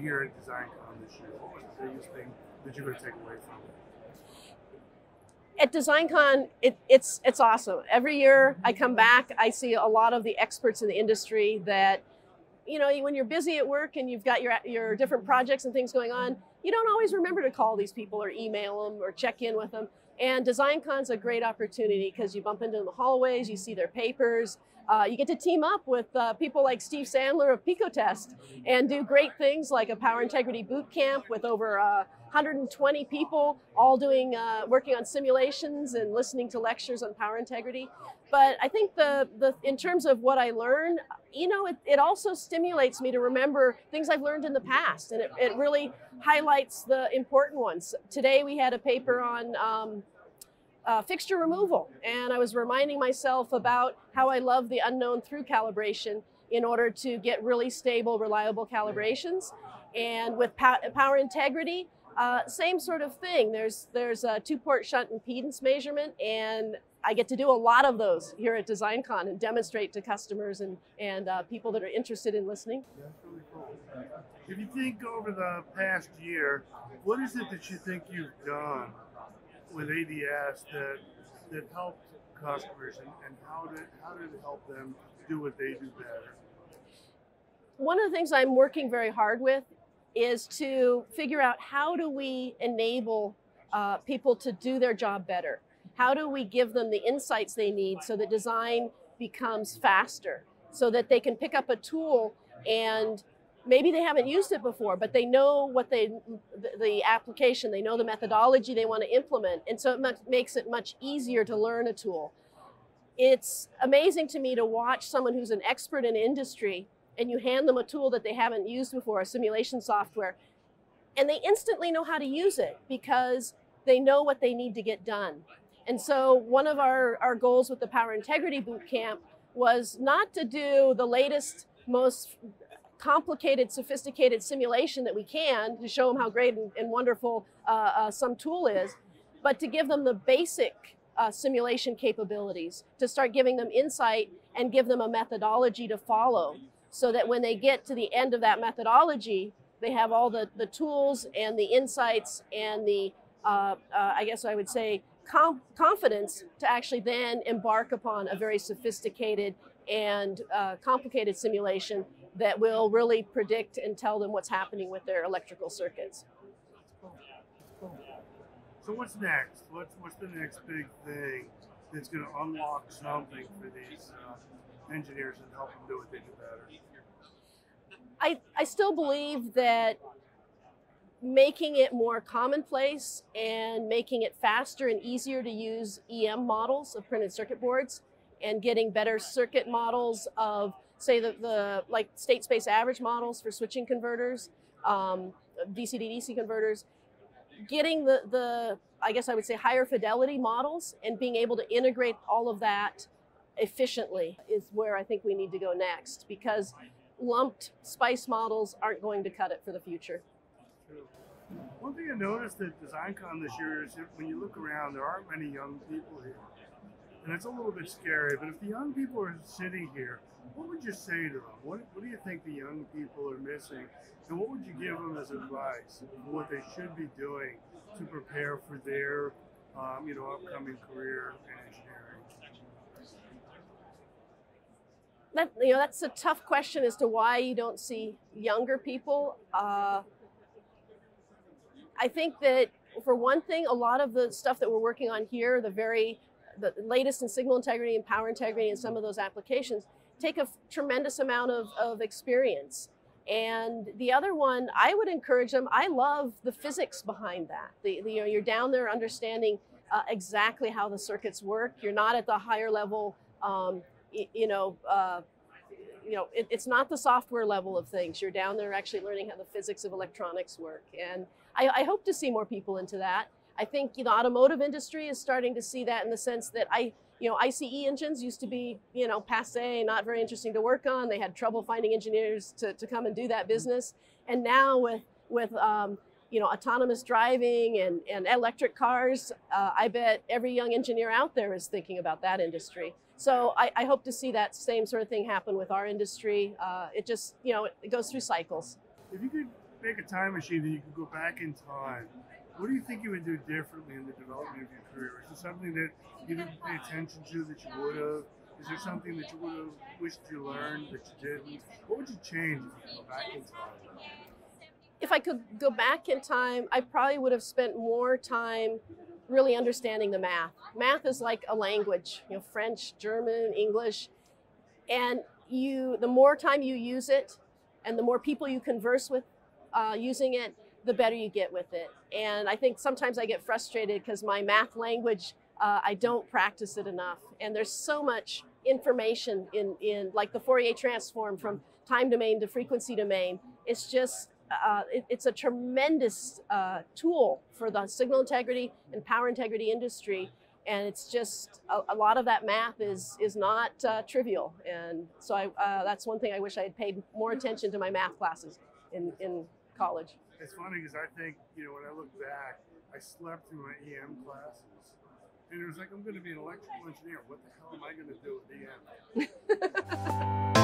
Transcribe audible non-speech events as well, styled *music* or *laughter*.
here at DesignCon this year? What was the biggest thing that you're going to take away from it? at DesignCon, it, it's it's awesome. Every year I come back, I see a lot of the experts in the industry that, you know, when you're busy at work and you've got your your different projects and things going on, you don't always remember to call these people or email them or check in with them. And DesignCon's a great opportunity because you bump into them in the hallways, you see their papers, uh, you get to team up with uh, people like Steve Sandler of Picotest and do great things like a power integrity boot camp with over uh, 120 people all doing uh, working on simulations and listening to lectures on power integrity. But I think the, the in terms of what I learned, you know, it, it also stimulates me to remember things I've learned in the past, and it, it really highlights the important ones. Today we had a paper on um, uh, fixture removal. And I was reminding myself about how I love the unknown through calibration in order to get really stable, reliable calibrations. And with power integrity, uh, same sort of thing. There's there's a two-port shunt impedance measurement, and I get to do a lot of those here at DesignCon and demonstrate to customers and and uh, people that are interested in listening. If you think over the past year, what is it that you think you've done with ADS that that helped customers and, and how did how it help them do what they do better? One of the things I'm working very hard with is to figure out how do we enable uh, people to do their job better? How do we give them the insights they need so that design becomes faster, so that they can pick up a tool and maybe they haven't used it before, but they know what they, the, the application, they know the methodology they want to implement. And so it much, makes it much easier to learn a tool. It's amazing to me to watch someone who's an expert in industry and you hand them a tool that they haven't used before, a simulation software, and they instantly know how to use it because they know what they need to get done. And so one of our, our goals with the Power Integrity Bootcamp was not to do the latest, most complicated, sophisticated simulation that we can to show them how great and, and wonderful uh, uh, some tool is, but to give them the basic uh, simulation capabilities, to start giving them insight and give them a methodology to follow so that when they get to the end of that methodology, they have all the, the tools and the insights and the, uh, uh, I guess I would say, com- confidence to actually then embark upon a very sophisticated and uh, complicated simulation that will really predict and tell them what's happening with their electrical circuits. So what's next? What's what's the next big thing that's going to unlock something for these uh, engineers and help them do what they do better? I, I still believe that making it more commonplace and making it faster and easier to use EM models of printed circuit boards and getting better circuit models of say the, the like state space average models for switching converters, um, DC to DC converters, getting the, the, I guess I would say higher fidelity models and being able to integrate all of that efficiently is where I think we need to go next because lumped SPICE models aren't going to cut it for the future. One thing I noticed at DesignCon this year is that when you look around, there aren't many young people here. And it's a little bit scary, but if the young people are sitting here, what would you say to them? What, what do you think the young people are missing? And what would you give them as advice what they should be doing to prepare for their, um, you know, upcoming career in engineering? That, you know, that's a tough question as to why you don't see younger people. Uh, I think that for one thing, a lot of the stuff that we're working on here, the very the latest in signal integrity and power integrity and some of those applications, take a tremendous amount of, of experience. And the other one, I would encourage them. I love the physics behind that. The, the you know, you're down there understanding uh, exactly how the circuits work. You're not at the higher level, um, you, you, know, uh, you know, it, it's not the software level of things. You're down there actually learning how the physics of electronics work. And I, I hope to see more people into that. I think the automotive industry is starting to see that in the sense that I you know, ICE engines used to be, you know, passe, not very interesting to work on. They had trouble finding engineers to, to come and do that business. And now with, with um, you know, autonomous driving and, and electric cars, uh, I bet every young engineer out there is thinking about that industry. So I, I hope to see that same sort of thing happen with our industry. Uh, it just, you know, it, it goes through cycles. If you could make a time machine and you could go back in time, what do you think you would do differently in the development of your career? Is there something that you didn't pay attention to that you would have? Is there something that you would have wished you learned that you didn't? What would you change if you go back in time? If I could go back in time, I probably would have spent more time really understanding the math. Math is like a language, you know, French, German, English, and you the more time you use it, and the more people you converse with uh, using it, the better you get with it. And I think sometimes I get frustrated because my math language, uh, I don't practice it enough. And there's so much information in, in like the Fourier transform from time domain to frequency domain. It's just, uh, it, it's a tremendous uh, tool for the signal integrity and power integrity industry. And it's just a, a lot of that math is is not uh, trivial, and so I, uh, that's one thing I wish I had paid more attention to my math classes in, in college. It's funny because I think, you know, when I look back, I slept through my EM classes. And it was like, I'm going to be an electrical engineer. What the hell am I going to do with EM? *laughs*